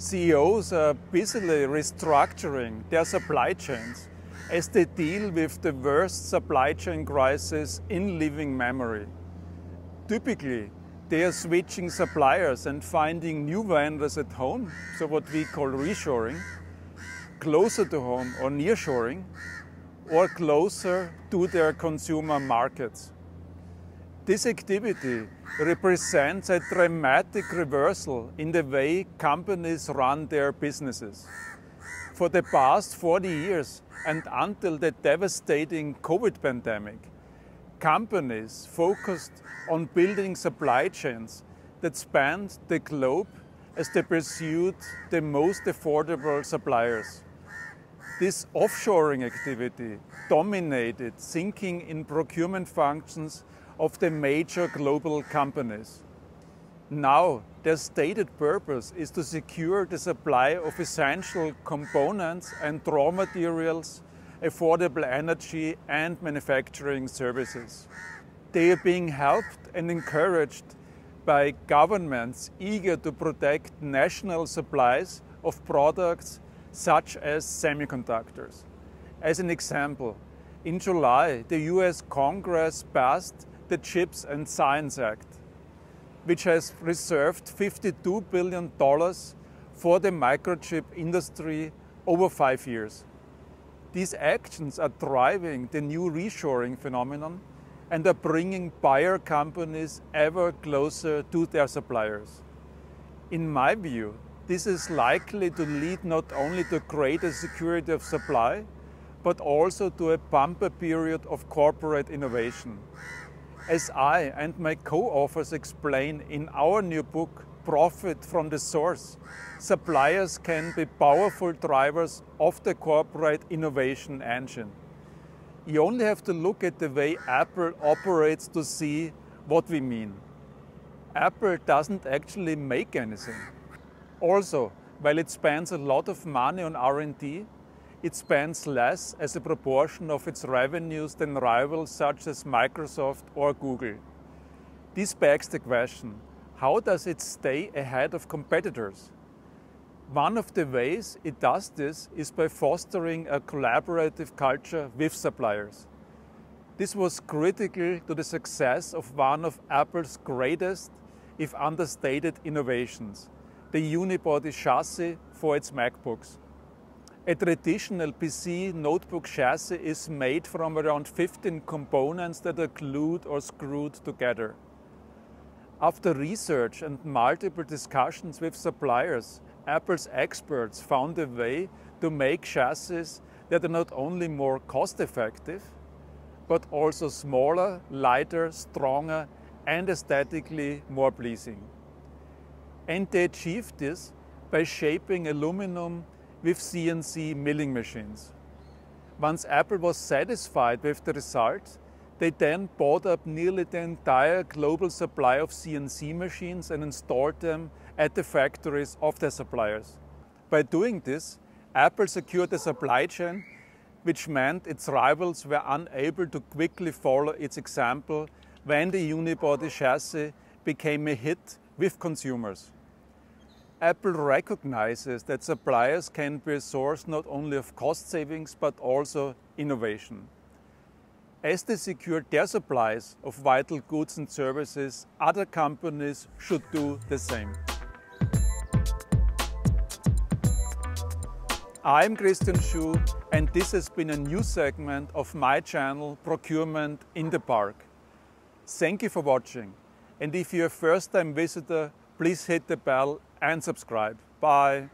CEOs are busily restructuring their supply chains as they deal with the worst supply chain crisis in living memory. Typically, they are switching suppliers and finding new vendors at home, so what we call reshoring, closer to home or nearshoring, or closer to their consumer markets. This activity represents a dramatic reversal in the way companies run their businesses. For the past 40 years and until the devastating COVID pandemic, companies focused on building supply chains that spanned the globe as they pursued the most affordable suppliers. This offshoring activity dominated thinking in procurement functions of the major global companies. Now, their stated purpose is to secure the supply of essential components and raw materials, affordable energy, and manufacturing services. They are being helped and encouraged by governments eager to protect national supplies of products such as semiconductors. As an example, in July, the US Congress passed the CHIPS and Science Act, which has reserved $52 billion for the microchip industry over five years. These actions are driving the new reshoring phenomenon and are bringing buyer companies ever closer to their suppliers. In my view, this is likely to lead not only to greater security of supply, but also to a bumper period of corporate innovation. As I and my co-authors explain in our new book, Profit from the Source, suppliers can be powerful drivers of the corporate innovation engine. You only have to look at the way Apple operates to see what we mean. Apple doesn't actually make anything. Also, while it spends a lot of money on R&D, it spends less as a proportion of its revenues than rivals such as Microsoft or Google. This begs the question, how does it stay ahead of competitors? One of the ways it does this is by fostering a collaborative culture with suppliers. This was critical to the success of one of Apple's greatest, if understated, innovations, the unibody chassis for its MacBooks. A traditional PC notebook chassis is made from around 15 components that are glued or screwed together. After research and multiple discussions with suppliers, Apple's experts found a way to make chassis that are not only more cost effective, but also smaller, lighter, stronger, and aesthetically more pleasing. And they achieved this by shaping aluminum with CNC milling machines. Once Apple was satisfied with the result, they then bought up nearly the entire global supply of CNC machines and installed them at the factories of their suppliers. By doing this, Apple secured the supply chain which meant its rivals were unable to quickly follow its example when the unibody chassis became a hit with consumers. Apple recognizes that suppliers can be a source not only of cost savings but also innovation. As they secure their supplies of vital goods and services, other companies should do the same. I'm Christian Schuh and this has been a new segment of my channel Procurement in the Park. Thank you for watching and if you're a first time visitor, please hit the bell and subscribe. Bye.